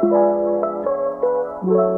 Música